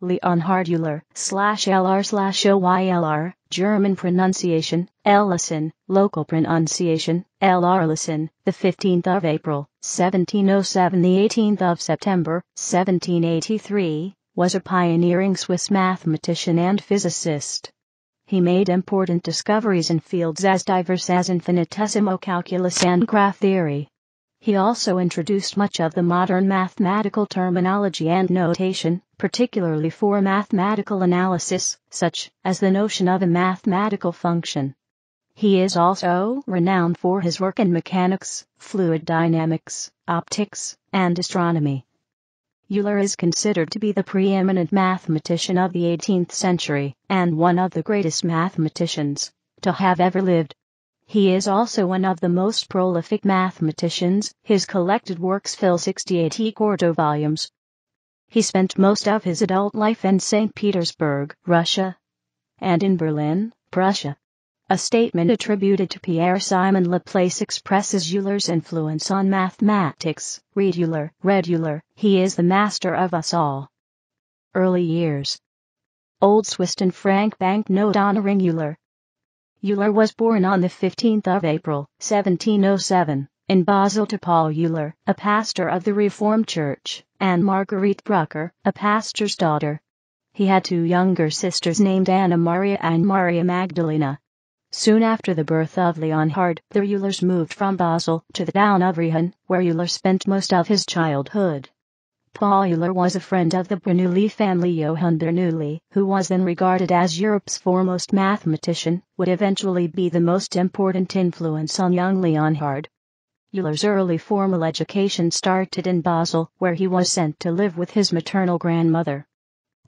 Leonhard Euler slash LR slash OYLR, German pronunciation, Ellison, local pronunciation, Ellerlison, the 15th of April, 1707 the 18th of September, 1783, was a pioneering Swiss mathematician and physicist. He made important discoveries in fields as diverse as infinitesimal calculus and graph theory. He also introduced much of the modern mathematical terminology and notation, particularly for mathematical analysis, such as the notion of a mathematical function. He is also renowned for his work in mechanics, fluid dynamics, optics, and astronomy. Euler is considered to be the preeminent mathematician of the 18th century, and one of the greatest mathematicians to have ever lived. He is also one of the most prolific mathematicians. His collected works fill 68 quarto volumes. He spent most of his adult life in St. Petersburg, Russia, and in Berlin, Prussia. A statement attributed to Pierre Simon Laplace expresses Euler's influence on mathematics. Read Euler, read Euler, he is the master of us all. Early years. Old Swiston Franc banknote honoring Euler, Euler was born on the 15th of April, 1707, in Basel to Paul Euler, a pastor of the Reformed Church, and Marguerite Brucker, a pastor's daughter. He had two younger sisters named Anna Maria and Maria Magdalena. Soon after the birth of Leonhard, the Eulers moved from Basel to the town of Riehen, where Euler spent most of his childhood. Paul Euler was a friend of the Bernoulli family Johann Bernoulli, who was then regarded as Europe's foremost mathematician, would eventually be the most important influence on young Leonhard. Euler's early formal education started in Basel, where he was sent to live with his maternal grandmother.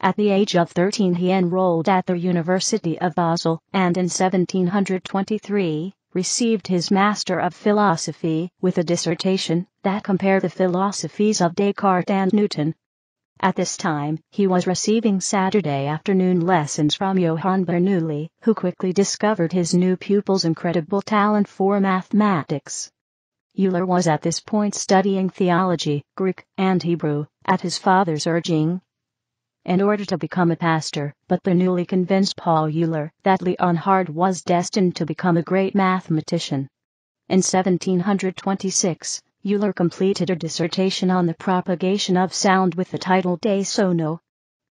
At the age of 13 he enrolled at the University of Basel, and in 1723, received his Master of Philosophy with a dissertation that compared the philosophies of Descartes and Newton. At this time, he was receiving Saturday afternoon lessons from Johann Bernoulli, who quickly discovered his new pupil's incredible talent for mathematics. Euler was at this point studying theology, Greek, and Hebrew, at his father's urging, in order to become a pastor, but Bernoulli convinced Paul Euler that Leonhard was destined to become a great mathematician. In 1726, Euler completed a dissertation on the propagation of sound with the title De Sono.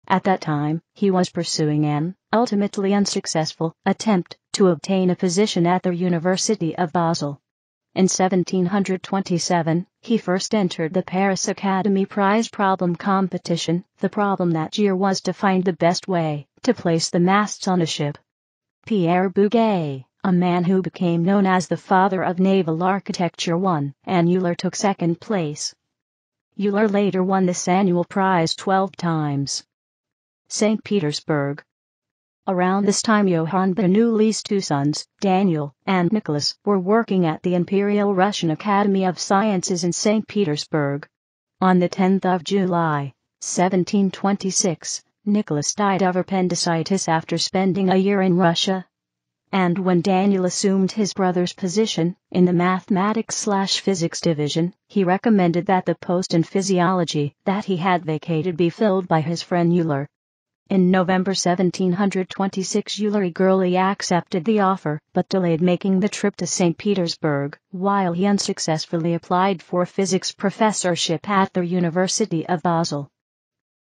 At that time, he was pursuing an, ultimately unsuccessful, attempt to obtain a position at the University of Basel. In 1727, he first entered the Paris Academy Prize problem competition. The problem that year was to find the best way to place the masts on a ship. Pierre Bouguer, a man who became known as the father of naval architecture won, and Euler took second place. Euler later won this annual prize 12 times. St. Petersburg, Around this time Johann Bernoulli's two sons, Daniel and Nicholas, were working at the Imperial Russian Academy of Sciences in St. Petersburg. On the 10th of July, 1726, Nicholas died of appendicitis after spending a year in Russia. And when Daniel assumed his brother's position in the mathematics-slash-physics division, he recommended that the post in physiology that he had vacated be filled by his friend Euler. In November 1726 Euler eagerly accepted the offer, but delayed making the trip to St. Petersburg, while he unsuccessfully applied for a physics professorship at the University of Basel.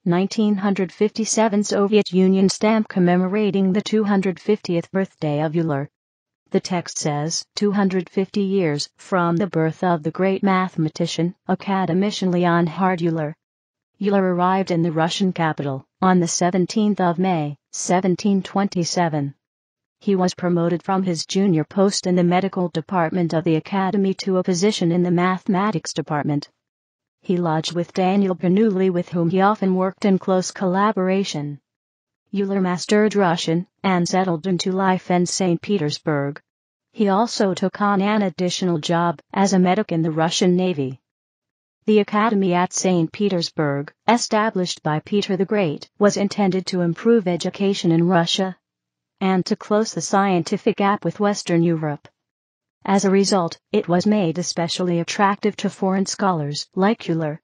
1957 Soviet Union stamp commemorating the 250th birthday of Euler. The text says 250 years from the birth of the great mathematician, academician Leonhard Euler. Euler arrived in the Russian capital on the 17th of May, 1727. He was promoted from his junior post in the medical department of the academy to a position in the mathematics department. He lodged with Daniel Bernoulli with whom he often worked in close collaboration. Euler mastered Russian and settled into life in St. Petersburg. He also took on an additional job as a medic in the Russian Navy. The academy at St. Petersburg, established by Peter the Great, was intended to improve education in Russia and to close the scientific gap with Western Europe. As a result, it was made especially attractive to foreign scholars like Euler.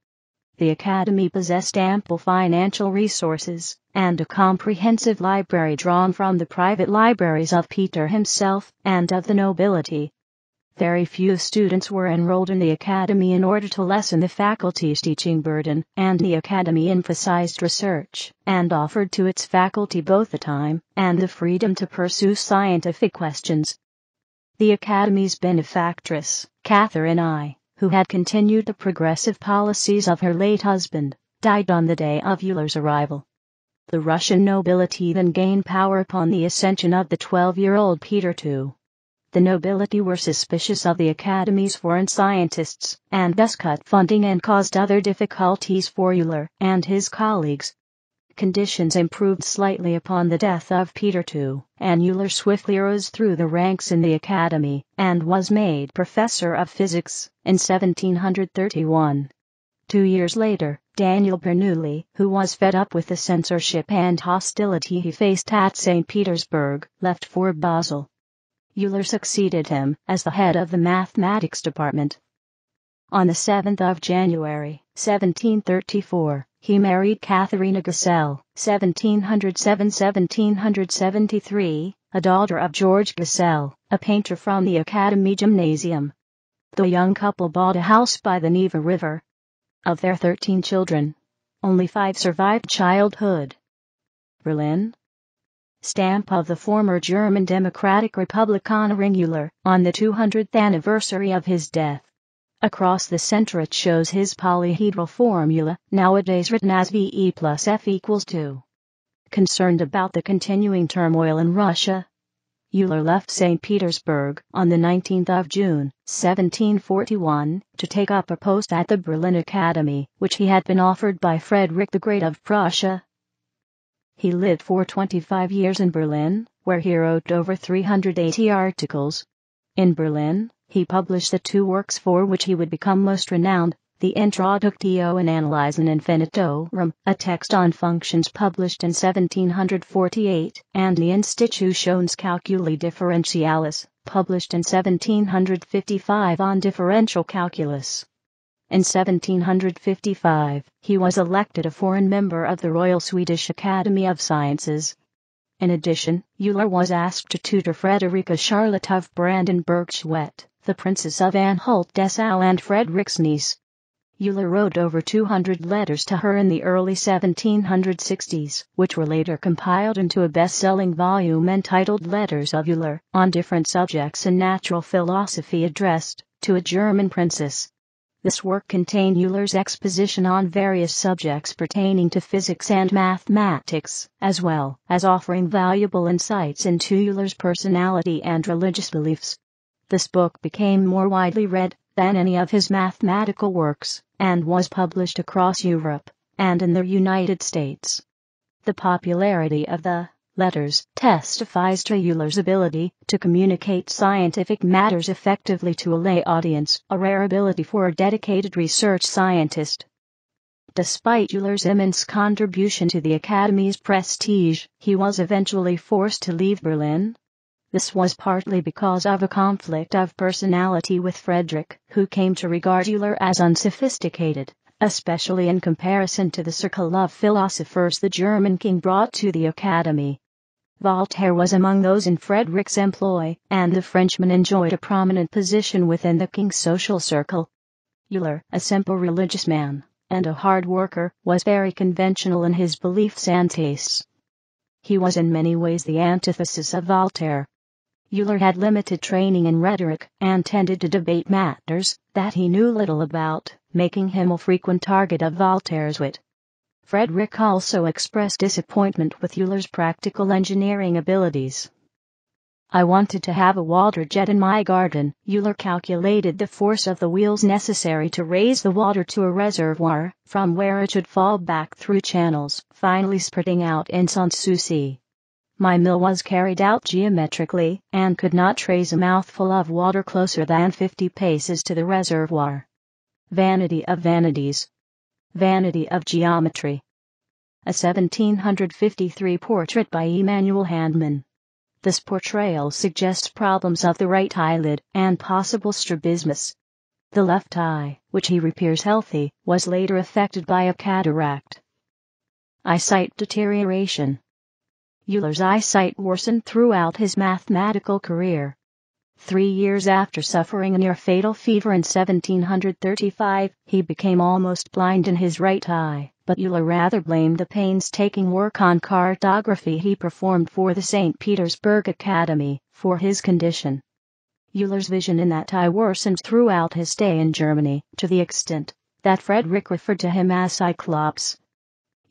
the Academy possessed ample financial resources and a comprehensive library drawn from the private libraries of Peter himself and of the nobility. Very few students were enrolled in the Academy in order to lessen the faculty's teaching burden, and the Academy emphasized research and offered to its faculty both the time and the freedom to pursue scientific questions. The Academy's benefactress, Catherine I, who had continued the progressive policies of her late husband, died on the day of Euler's arrival. The Russian nobility then gained power upon the ascension of the 12-year-old Peter II. The nobility were suspicious of the Academy's foreign scientists, and thus cut funding and caused other difficulties for Euler and his colleagues conditions improved slightly upon the death of Peter II, and Euler swiftly rose through the ranks in the academy, and was made professor of physics in 1731. Two years later, Daniel Bernoulli, who was fed up with the censorship and hostility he faced at St. Petersburg, left for Basel. Euler succeeded him as the head of the mathematics department. On the 7th of January, 1734, he married Katharina Gesell, 1707-1773, a daughter of George Gesell, a painter from the Academy Gymnasium. The young couple bought a house by the Neva River. Of their 13 children, only five survived childhood. Berlin. Stamp of the former German Democratic Republic on the 200th anniversary of his death. Across the center it shows his polyhedral formula, nowadays written as VE plus F equals 2. Concerned about the continuing turmoil in Russia, Euler left St. Petersburg on the 19th of June, 1741, to take up a post at the Berlin Academy, which he had been offered by Frederick the Great of Prussia. He lived for 25 years in Berlin, where he wrote over 380 articles. In Berlin, he published the two works for which he would become most renowned, the Introductio in Analysin Infinitorum, a text on functions published in 1748, and the Institutiones Calculi Differentialis, published in 1755 on differential calculus. In 1755, he was elected a foreign member of the Royal Swedish Academy of Sciences. In addition, Euler was asked to tutor Frederica Charlotte of Brandenburg-Schwedt the Princess of Anhalt-Dessau and Frederick's niece. Euler wrote over 200 letters to her in the early 1760s, which were later compiled into a best-selling volume entitled Letters of Euler, on different subjects in natural philosophy addressed to a German princess. This work contained Euler's exposition on various subjects pertaining to physics and mathematics, as well as offering valuable insights into Euler's personality and religious beliefs. This book became more widely read than any of his mathematical works, and was published across Europe and in the United States. The popularity of the letters testifies to Euler's ability to communicate scientific matters effectively to a lay audience, a rare ability for a dedicated research scientist. Despite Euler's immense contribution to the Academy's prestige, he was eventually forced to leave Berlin this was partly because of a conflict of personality with Frederick, who came to regard Euler as unsophisticated, especially in comparison to the circle of philosophers the German king brought to the Academy. Voltaire was among those in Frederick's employ, and the Frenchman enjoyed a prominent position within the king's social circle. Euler, a simple religious man, and a hard worker, was very conventional in his beliefs and tastes. He was in many ways the antithesis of Voltaire. Euler had limited training in rhetoric and tended to debate matters that he knew little about, making him a frequent target of Voltaire's wit. Frederick also expressed disappointment with Euler's practical engineering abilities. I wanted to have a water jet in my garden. Euler calculated the force of the wheels necessary to raise the water to a reservoir, from where it should fall back through channels, finally spurting out in Sans Souci. My mill was carried out geometrically, and could not trace a mouthful of water closer than fifty paces to the reservoir. Vanity of vanities. Vanity of geometry. A 1753 portrait by Emanuel Handmann. This portrayal suggests problems of the right eyelid and possible strabismus. The left eye, which he repairs healthy, was later affected by a cataract. Eyesight deterioration. Euler's eyesight worsened throughout his mathematical career. Three years after suffering a near fatal fever in 1735, he became almost blind in his right eye, but Euler rather blamed the painstaking work on cartography he performed for the St. Petersburg Academy for his condition. Euler's vision in that eye worsened throughout his stay in Germany, to the extent that Frederick referred to him as Cyclops.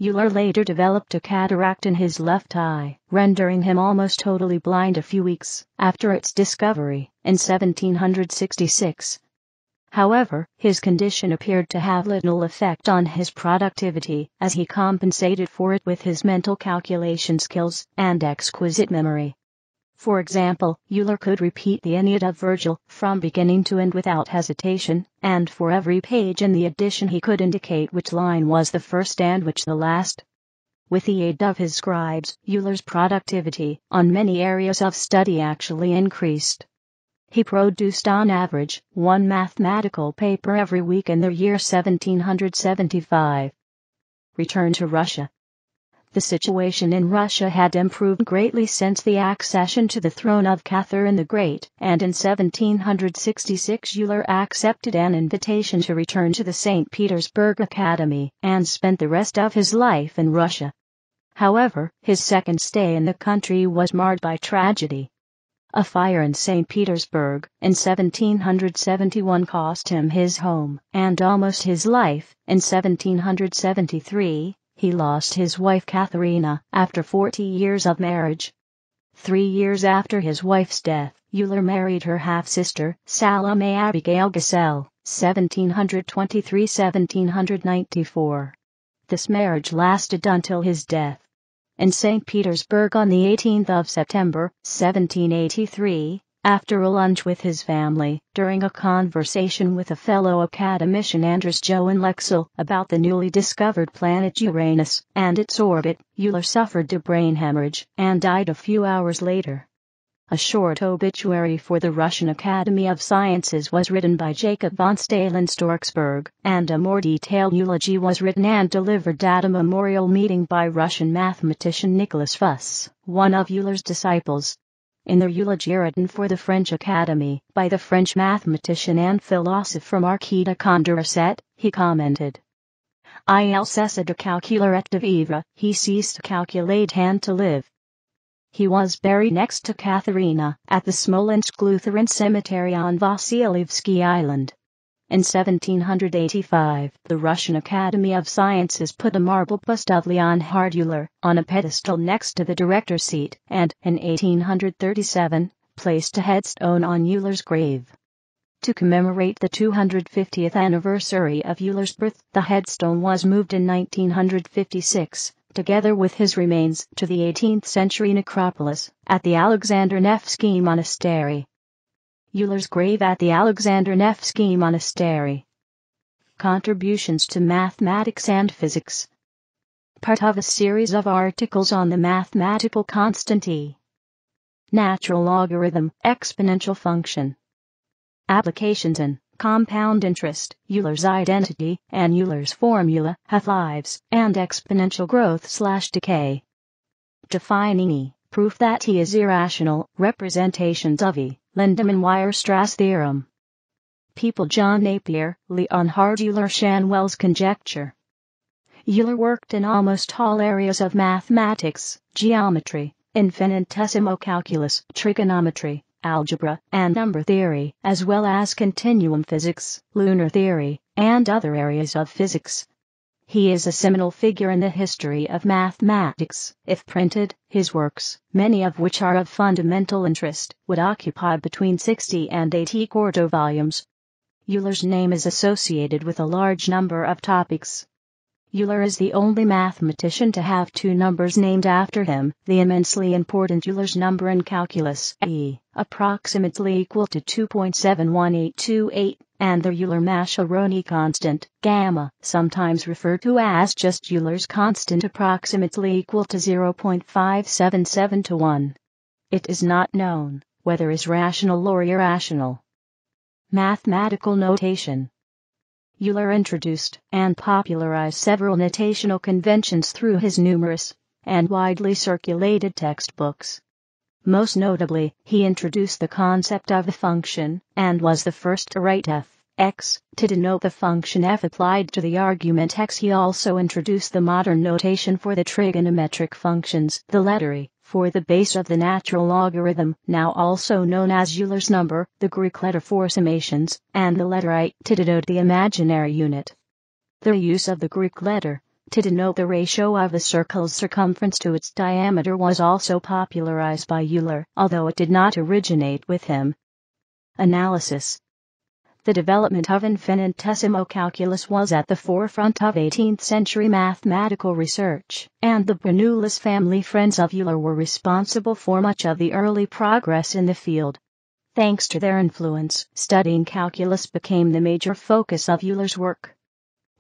Euler later developed a cataract in his left eye, rendering him almost totally blind a few weeks after its discovery, in 1766. However, his condition appeared to have little effect on his productivity, as he compensated for it with his mental calculation skills and exquisite memory. For example, Euler could repeat the Aeneid of Virgil from beginning to end without hesitation, and for every page in the edition he could indicate which line was the first and which the last. With the aid of his scribes, Euler's productivity on many areas of study actually increased. He produced on average one mathematical paper every week in the year 1775. Return to Russia. The situation in Russia had improved greatly since the accession to the throne of Catherine the Great, and in 1766 Euler accepted an invitation to return to the St. Petersburg Academy and spent the rest of his life in Russia. However, his second stay in the country was marred by tragedy. A fire in St. Petersburg in 1771 cost him his home and almost his life. In 1773, he lost his wife Katharina after 40 years of marriage. Three years after his wife's death, Euler married her half-sister, Salome Abigail Gesell, 1723-1794. This marriage lasted until his death. In St. Petersburg on the 18th of September, 1783, after a lunch with his family, during a conversation with a fellow academician Anders Johann Lexell about the newly discovered planet Uranus and its orbit, Euler suffered a brain hemorrhage and died a few hours later. A short obituary for the Russian Academy of Sciences was written by Jacob von Staehlin Storcksburg, and a more detailed eulogy was written and delivered at a memorial meeting by Russian mathematician Nicholas Fuss, one of Euler's disciples. In the eulogy written for the French Academy by the French mathematician and philosopher Marquis de Condorcet, he commented, Il cessa de calculer et de vivre, he ceased to calculate and to live. He was buried next to Katharina at the Smolensk Lutheran Cemetery on Vasilievsky Island. In 1785, the Russian Academy of Sciences put a marble bust of Leonhard Euler on a pedestal next to the director's seat, and, in 1837, placed a headstone on Euler's grave. To commemorate the 250th anniversary of Euler's birth, the headstone was moved in 1956, together with his remains, to the 18th century necropolis at the Alexander Nevsky Monastery. Euler's grave at the Alexander Nevsky Monastery. Contributions to Mathematics and Physics. Part of a series of articles on the mathematical constant E. Natural logarithm, exponential function. Applications in compound interest, Euler's identity, and Euler's formula, half-lives, and exponential growth slash decay. Defining E, proof that E is irrational, representations of E. Lindemann-Weierstrass theorem. People John Napier, Leonhard Euler Schanuel's conjecture. Euler worked in almost all areas of mathematics, geometry, infinitesimal calculus, trigonometry, algebra, and number theory, as well as continuum physics, lunar theory, and other areas of physics. He is a seminal figure in the history of mathematics. If printed, his works, many of which are of fundamental interest, would occupy between 60 and 80 quarto volumes. Euler's name is associated with a large number of topics. Euler is the only mathematician to have two numbers named after him, the immensely important Euler's number in calculus, e, approximately equal to 2.71828 and the Euler-Mascheroni constant, gamma, sometimes referred to as just Euler's constant approximately equal to 0.577 to 1. It is not known whether is rational or irrational. Mathematical notation. Euler introduced and popularized several notational conventions through his numerous and widely circulated textbooks. Most notably, he introduced the concept of the function and was the first to write f x to denote the function f applied to the argument x. He also introduced the modern notation for the trigonometric functions, the letter e for the base of the natural logarithm, now also known as Euler's number, the Greek letter for summations, and the letter i to denote the imaginary unit. The use of the Greek letter to denote the ratio of a circle's circumference to its diameter was also popularized by Euler, although it did not originate with him. Analysis the development of infinitesimal calculus was at the forefront of 18th century mathematical research, and the Bernoullis family friends of Euler were responsible for much of the early progress in the field. Thanks to their influence, studying calculus became the major focus of Euler's work.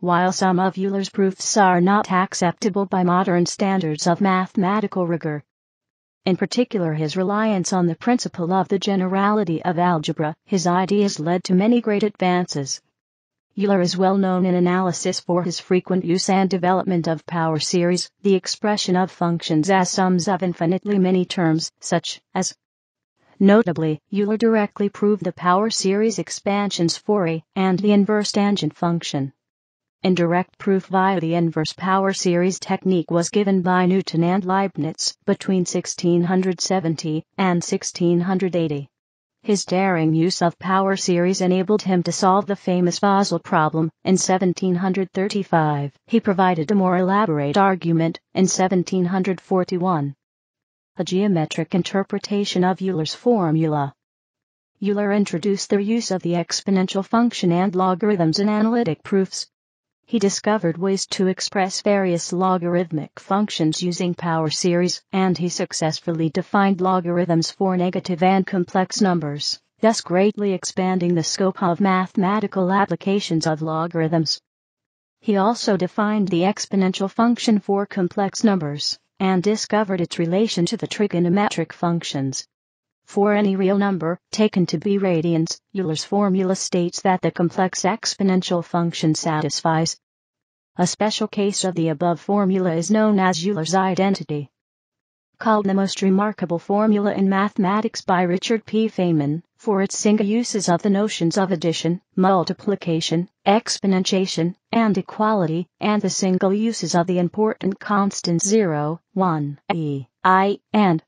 While some of Euler's proofs are not acceptable by modern standards of mathematical rigor, in particular his reliance on the principle of the generality of algebra, his ideas led to many great advances. Euler is well known in analysis for his frequent use and development of power series, the expression of functions as sums of infinitely many terms, such as Notably, Euler directly proved the power series expansions for a and the inverse tangent function. Indirect proof via the inverse power series technique was given by Newton and Leibniz between 1670 and 1680. His daring use of power series enabled him to solve the famous Basel problem in 1735. He provided a more elaborate argument in 1741. A geometric interpretation of Euler's formula. Euler introduced the use of the exponential function and logarithms in analytic proofs, he discovered ways to express various logarithmic functions using power series, and he successfully defined logarithms for negative and complex numbers, thus greatly expanding the scope of mathematical applications of logarithms. He also defined the exponential function for complex numbers, and discovered its relation to the trigonometric functions. For any real number, taken to be radians, Euler's formula states that the complex exponential function satisfies. A special case of the above formula is known as Euler's identity. Called the most remarkable formula in mathematics by Richard P. Feynman, for its single uses of the notions of addition, multiplication, exponentiation, and equality, and the single uses of the important constants 0, 1, e, i, and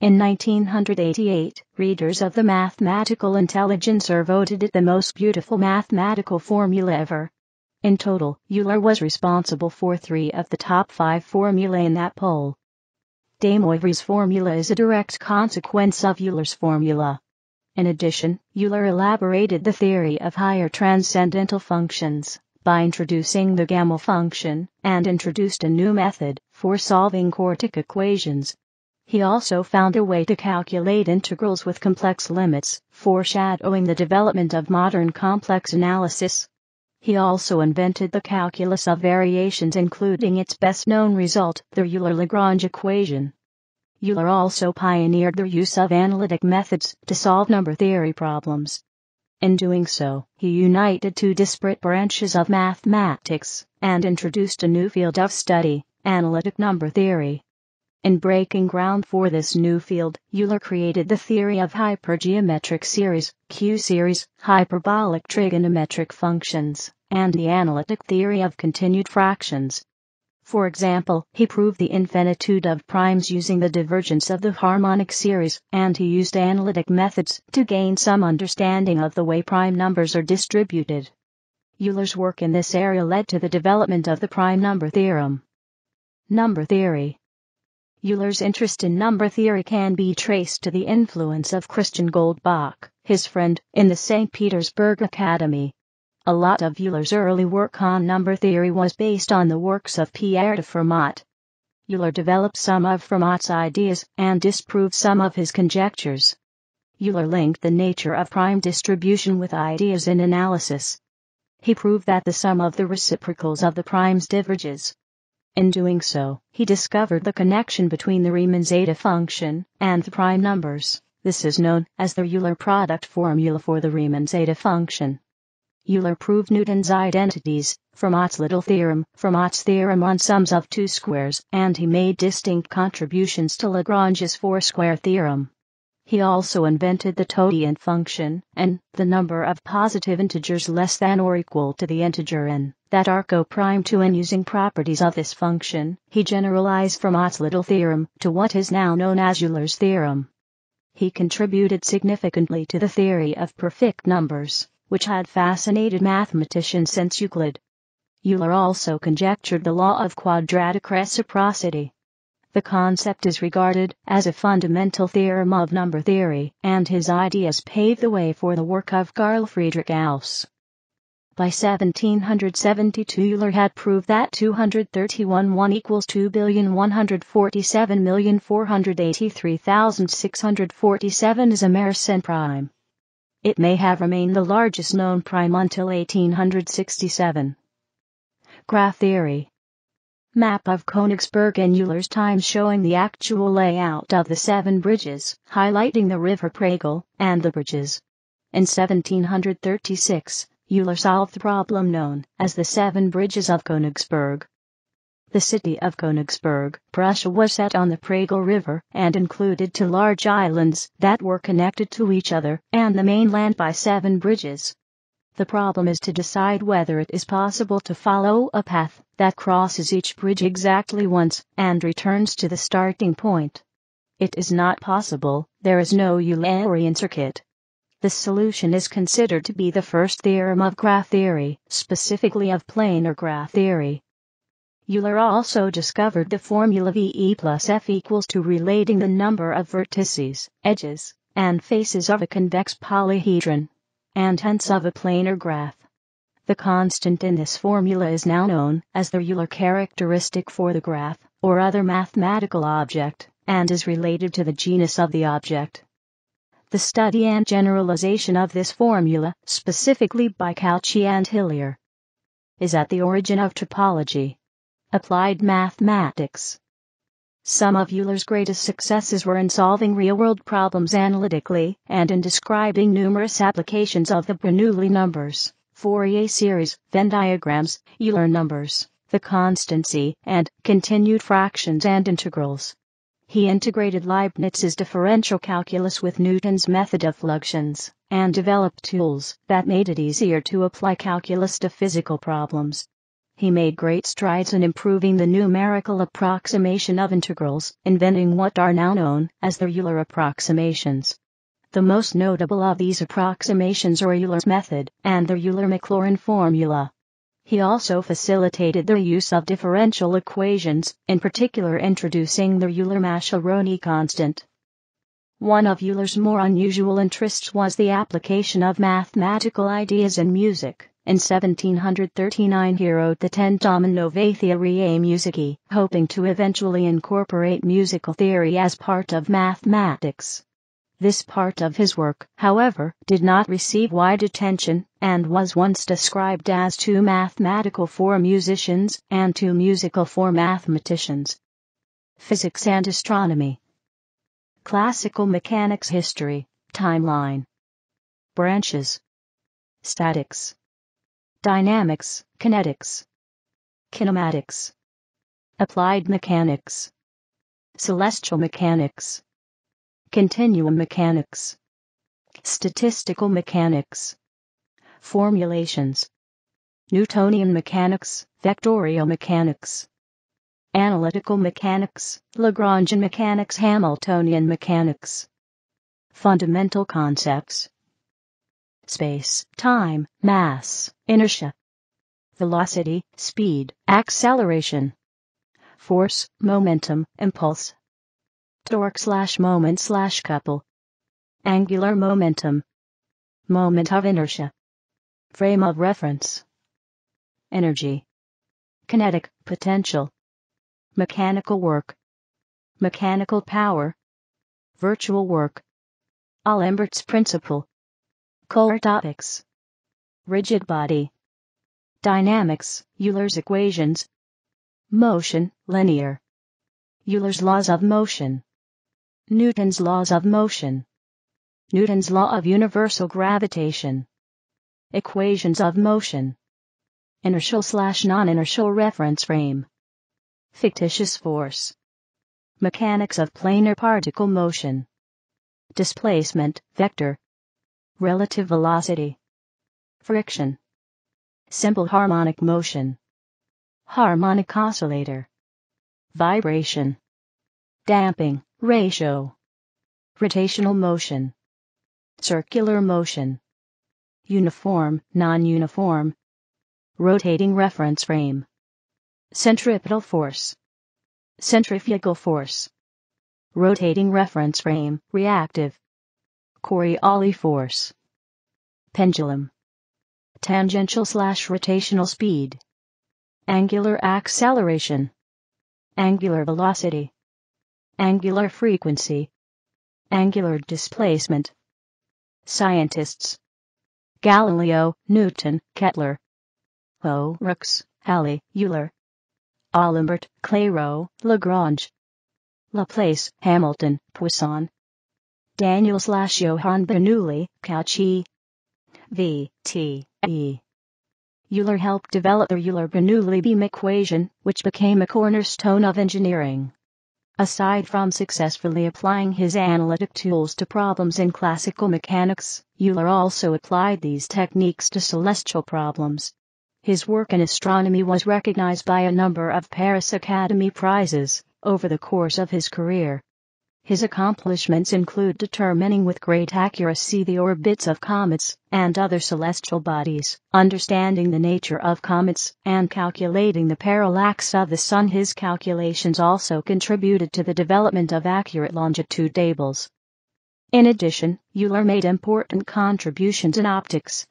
in 1988, readers of the Mathematical Intelligencer voted it the most beautiful mathematical formula ever. In total, Euler was responsible for three of the top five formulae in that poll. De Moivre's formula is a direct consequence of Euler's formula. In addition, Euler elaborated the theory of higher transcendental functions by introducing the gamma function and introduced a new method for solving quartic equations. He also found a way to calculate integrals with complex limits, foreshadowing the development of modern complex analysis. He also invented the calculus of variations including its best known result, the Euler-Lagrange equation. Euler also pioneered the use of analytic methods to solve number theory problems. In doing so, he united two disparate branches of mathematics and introduced a new field of study, analytic number theory. In breaking ground for this new field, Euler created the theory of hypergeometric series, Q-series, hyperbolic trigonometric functions, and the analytic theory of continued fractions. For example, he proved the infinitude of primes using the divergence of the harmonic series, and he used analytic methods to gain some understanding of the way prime numbers are distributed. Euler's work in this area led to the development of the prime number theorem. Number theory Euler's interest in number theory can be traced to the influence of Christian Goldbach, his friend, in the St. Petersburg Academy. A lot of Euler's early work on number theory was based on the works of Pierre de Fermat. Euler developed some of Fermat's ideas and disproved some of his conjectures. Euler linked the nature of prime distribution with ideas in analysis. He proved that the sum of the reciprocals of the primes diverges, in doing so, he discovered the connection between the Riemann zeta function and the prime numbers, This is known as the Euler product formula for the Riemann zeta function. Euler proved Newton's identities, Fermat's little theorem, Fermat's theorem on sums of two squares, and he made distinct contributions to Lagrange's four-square theorem. He also invented the totient function, and the number of positive integers less than or equal to the integer n that are coprime to n using properties of this function. He generalized Fermat's little theorem to what is now known as Euler's theorem. He contributed significantly to the theory of perfect numbers, which had fascinated mathematicians since Euclid. Euler also conjectured the law of quadratic reciprocity, the concept is regarded as a fundamental theorem of number theory, and his ideas paved the way for the work of Carl Friedrich Gauss. By 1772 Euler had proved that 231 1 equals 2,147,483,647 is a Mersenne prime. It may have remained the largest known prime until 1867. Graph theory Map of Königsberg and Euler's time showing the actual layout of the seven bridges, highlighting the river Pregel and the bridges. In 1736, Euler solved the problem known as the Seven Bridges of Königsberg. The city of Königsberg, Prussia was set on the Pregel River and included two large islands that were connected to each other and the mainland by seven bridges. The problem is to decide whether it is possible to follow a path that crosses each bridge exactly once and returns to the starting point. It is not possible, there is no Eulerian circuit. The solution is considered to be the first theorem of graph theory, specifically of planar graph theory. Euler also discovered the formula VE plus F equals to relating the number of vertices, edges, and faces of a convex polyhedron and hence of a planar graph. The constant in this formula is now known as the Euler characteristic for the graph, or other mathematical object, and is related to the genus of the object. The study and generalization of this formula, specifically by Cauchy and L'Huilier, is at the origin of topology. Applied mathematics. Some of Euler's greatest successes were in solving real-world problems analytically and in describing numerous applications of the Bernoulli numbers, Fourier series, Venn diagrams, Euler numbers, the constancy, and continued fractions and integrals. He integrated Leibniz's differential calculus with Newton's method of fluxions, and developed tools that made it easier to apply calculus to physical problems. He made great strides in improving the numerical approximation of integrals, inventing what are now known as the Euler approximations. The most notable of these approximations are Euler's method and the Euler-Maclaurin formula. He also facilitated the use of differential equations, in particular introducing the Euler-Mascheroni constant. One of Euler's more unusual interests was the application of mathematical ideas in music. In 1739 he wrote the Tentamen Novae Theoriae Musicae, hoping to eventually incorporate musical theory as part of mathematics. This part of his work, however, did not receive wide attention, and was once described as too mathematical for musicians and too musical for mathematicians. Physics and Astronomy. Classical Mechanics History, Timeline. Branches. Statics dynamics, kinetics, kinematics, applied mechanics, celestial mechanics, continuum mechanics, statistical mechanics, formulations, Newtonian mechanics, vectorial mechanics, analytical mechanics, Lagrangian mechanics, Hamiltonian mechanics, fundamental concepts space, time, mass, inertia, velocity, speed, acceleration, force, momentum, impulse, torque slash moment slash couple, angular momentum, moment of inertia, frame of reference, energy, kinetic, potential, mechanical work, mechanical power, virtual work, Alembert's principle, Core topics. Rigid body. Dynamics, Euler's equations. Motion, linear. Euler's laws of motion. Newton's laws of motion. Newton's law of universal gravitation. Equations of motion. Inertial slash non-inertial reference frame. Fictitious force. Mechanics of planar particle motion. Displacement, vector. Relative velocity. Friction. Simple harmonic motion. Harmonic oscillator. Vibration. Damping, ratio. Rotational motion. Circular motion. Uniform, non-uniform. Rotating reference frame. Centripetal force. Centrifugal force. Rotating reference frame, reactive. Coriolis force. Pendulum. Tangential slash rotational speed. Angular acceleration. Angular velocity. Angular frequency. Angular displacement. Scientists. Galileo, Newton, Kepler. Crookes, Halley, Euler. D'Alembert, Clairaut, Lagrange. Laplace, Hamilton, Poisson. Daniel slash Johann Bernoulli, Cauchy. V. T. E. Euler helped develop the Euler-Bernoulli beam equation, which became a cornerstone of engineering. Aside from successfully applying his analytic tools to problems in classical mechanics, Euler also applied these techniques to celestial problems. His work in astronomy was recognized by a number of Paris Academy prizes over the course of his career. His accomplishments include determining with great accuracy the orbits of comets and other celestial bodies, understanding the nature of comets, and calculating the parallax of the Sun. His calculations also contributed to the development of accurate longitude tables. In addition, Euler made important contributions in optics,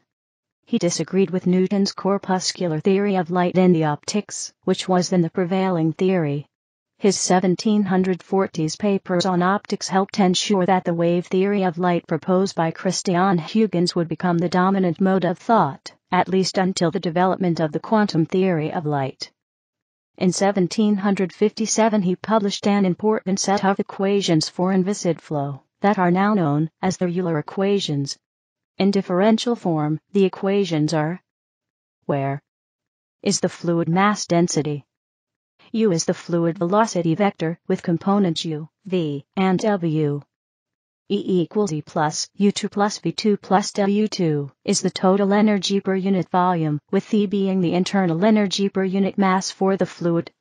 he disagreed with Newton's corpuscular theory of light in the optics, which was then the prevailing theory. His 1740s papers on optics helped ensure that the wave theory of light proposed by Christian Huygens would become the dominant mode of thought, at least until the development of the quantum theory of light. In 1757 he published an important set of equations for inviscid flow that are now known as the Euler equations. In differential form, the equations are where is the fluid mass density? U is the fluid velocity vector with components u, v, and w. E equals E plus U2 plus V2 plus W2 is the total energy per unit volume, with E being the internal energy per unit mass for the fluid.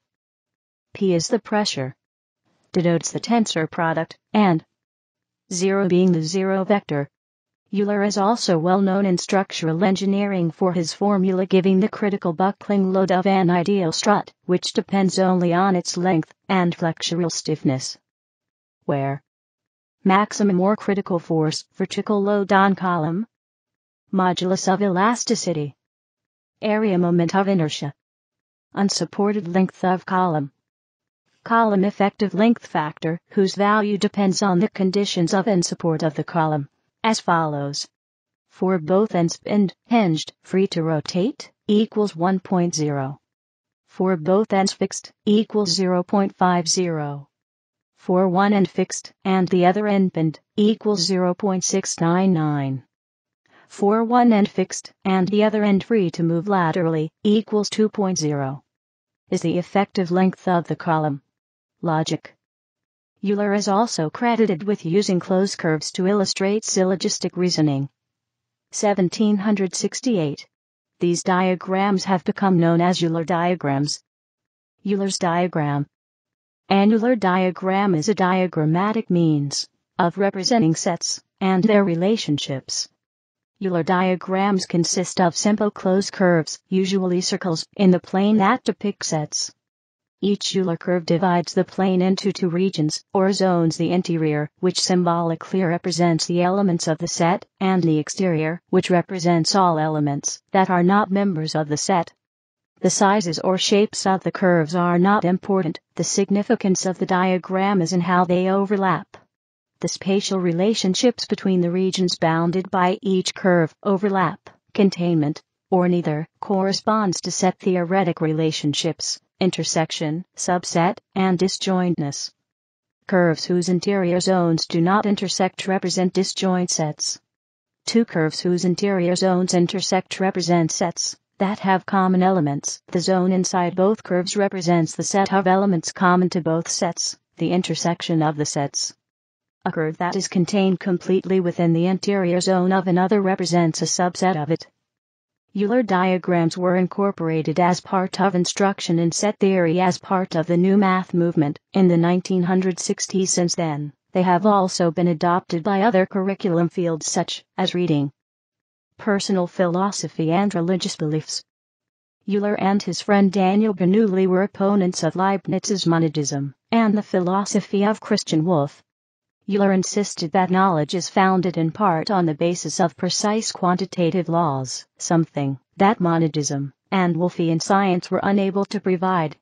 P is the pressure. Denotes the tensor product, and 0 being the zero vector, Euler is also well known in structural engineering for his formula giving the critical buckling load of an ideal strut, which depends only on its length and flexural stiffness. Where maximum or critical force, vertical load on column, modulus of elasticity, area moment of inertia, unsupported length of column, column effective length factor, whose value depends on the conditions of end support of the column as follows. For both ends pinned, hinged, free to rotate, equals 1.0. For both ends fixed, equals 0.50. For one end fixed, and the other end pinned, equals 0.699. For one end fixed, and the other end free to move laterally, equals 2.0. Is the effective length of the column. Logic. Euler is also credited with using closed curves to illustrate syllogistic reasoning. 1768. These diagrams have become known as Euler diagrams. Euler's diagram. An Euler diagram is a diagrammatic means of representing sets and their relationships. Euler diagrams consist of simple closed curves, usually circles, in the plane that depict sets. Each Euler curve divides the plane into two regions, or zones the interior, which symbolically represents the elements of the set, and the exterior, which represents all elements that are not members of the set. The sizes or shapes of the curves are not important, the significance of the diagram is in how they overlap. The spatial relationships between the regions bounded by each curve overlap, containment, or neither, corresponds to set theoretic relationships intersection, subset, and disjointness. Curves whose interior zones do not intersect represent disjoint sets. Two curves whose interior zones intersect represent sets that have common elements. The zone inside both curves represents the set of elements common to both sets, the intersection of the sets. A curve that is contained completely within the interior zone of another represents a subset of it. Euler diagrams were incorporated as part of instruction in set theory as part of the new math movement in the 1960s. Since then, they have also been adopted by other curriculum fields such as reading, personal philosophy, and religious beliefs. Euler and his friend Daniel Bernoulli were opponents of Leibniz's monism and the philosophy of Christian Wolff. Euler insisted that knowledge is founded in part on the basis of precise quantitative laws, something that monism and Wolffian science were unable to provide.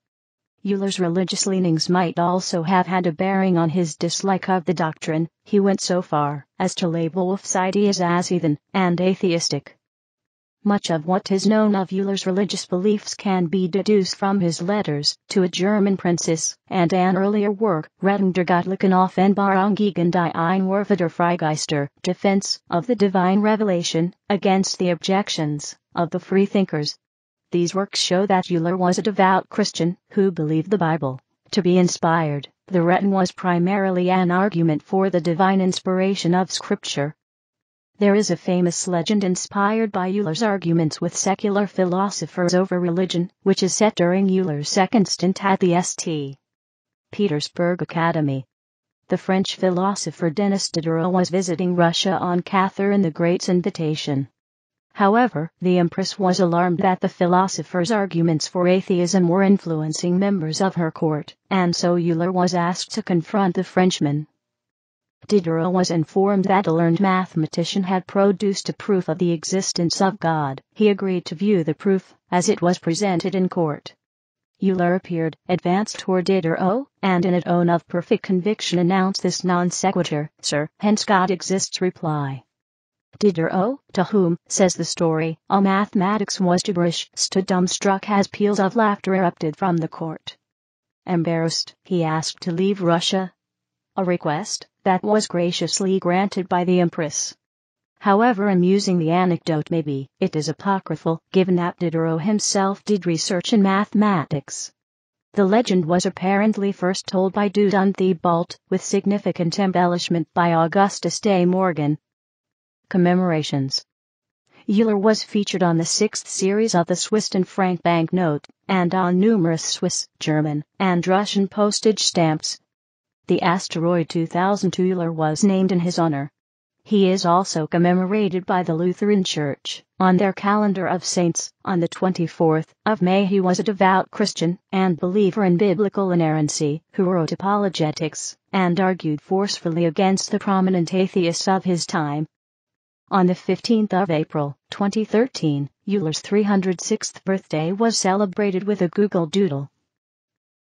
Euler's religious leanings might also have had a bearing on his dislike of the doctrine. He went so far as to label Wolff's ideas as heathen and atheistic. Much of what is known of Euler's religious beliefs can be deduced from his letters to a German princess and an earlier work, Rettung der göttlichen Offenbarung gegen die Einwürfe der Freigeister, Defense of the Divine Revelation, against the objections of the freethinkers. These works show that Euler was a devout Christian who believed the Bible to be inspired. The Rettung was primarily an argument for the divine inspiration of Scripture there is a famous legend inspired by Euler's arguments with secular philosophers over religion, which is set during Euler's second stint at the St. Petersburg Academy. The French philosopher Denis Diderot was visiting Russia on Catherine the Great's invitation. However, the Empress was alarmed that the philosopher's arguments for atheism were influencing members of her court, and so Euler was asked to confront the Frenchman. Diderot was informed that a learned mathematician had produced a proof of the existence of God. He agreed to view the proof as it was presented in court. Euler appeared, advanced toward Diderot, and in a tone of perfect conviction announced this non sequitur, Sir, hence God exists reply. Diderot, to whom, says the story, all mathematics was gibberish, stood dumbstruck as peals of laughter erupted from the court. Embarrassed, he asked to leave Russia. A request that was graciously granted by the Empress. However amusing the anecdote may be, it is apocryphal, given that Diderot himself did research in mathematics. The legend was apparently first told by Dieudonné Thiébault, with significant embellishment by Augustus de Morgan. Commemorations Euler was featured on the sixth series of the Swiss and franc banknote, and on numerous Swiss, German, and Russian postage stamps, the asteroid 2000 Euler was named in his honor. He is also commemorated by the Lutheran Church on their calendar of saints. On the 24th of May he was a devout Christian and believer in biblical inerrancy who wrote apologetics and argued forcefully against the prominent atheists of his time. On the 15th of April, 2013, Euler's 306th birthday was celebrated with a Google Doodle.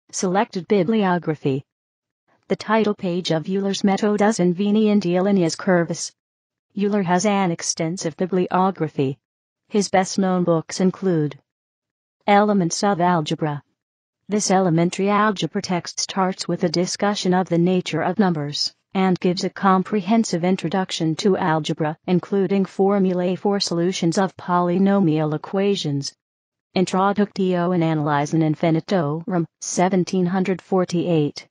Selected bibliography the title page of Euler's Methodus Inveniendi Lineas Curvas. Euler has an extensive bibliography. His best known books include Elements of Algebra. This elementary algebra text starts with a discussion of the nature of numbers and gives a comprehensive introduction to algebra, including formulae for solutions of polynomial equations. Introductio in Analysin Infinitorum, 1748.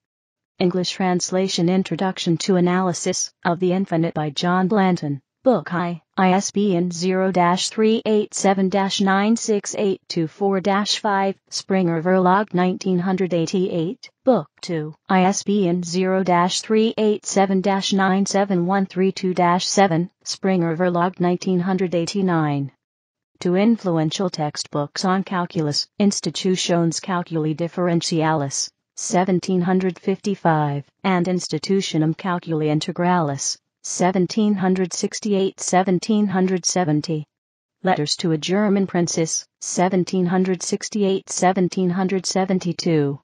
English translation Introduction to Analysis of the Infinite by John Blanton. Book I, ISBN 0-387-96824-5, Springer Verlag 1988. Book 2, ISBN 0-387-97132-7, Springer Verlag 1989. Two influential textbooks on calculus, Institutiones Calculi Differentialis, 1755, and Institutionum Calculi Integralis, 1768-1770. Letters to a German Princess, 1768-1772.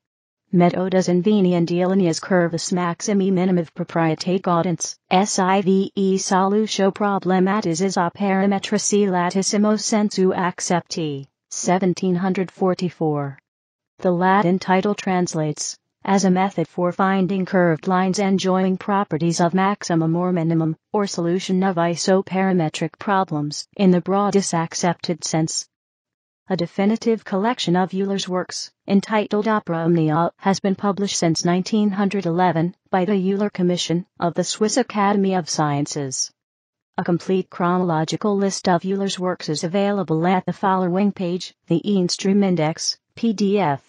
Methodus Inveniendi Lineas Curvas Maximi Minimive Proprietate Gaudens, SIVE Solutio Problematizes a Parametrici Latissimo Sensu Accepti, 1744. The Latin title translates as a method for finding curved lines and joining properties of maximum or minimum, or solution of isoperimetric problems in the broadest accepted sense. A definitive collection of Euler's works, entitled Opera Omnia, has been published since 1911 by the Euler Commission of the Swiss Academy of Sciences. A complete chronological list of Euler's works is available at the following page, the Eneström Index, PDF.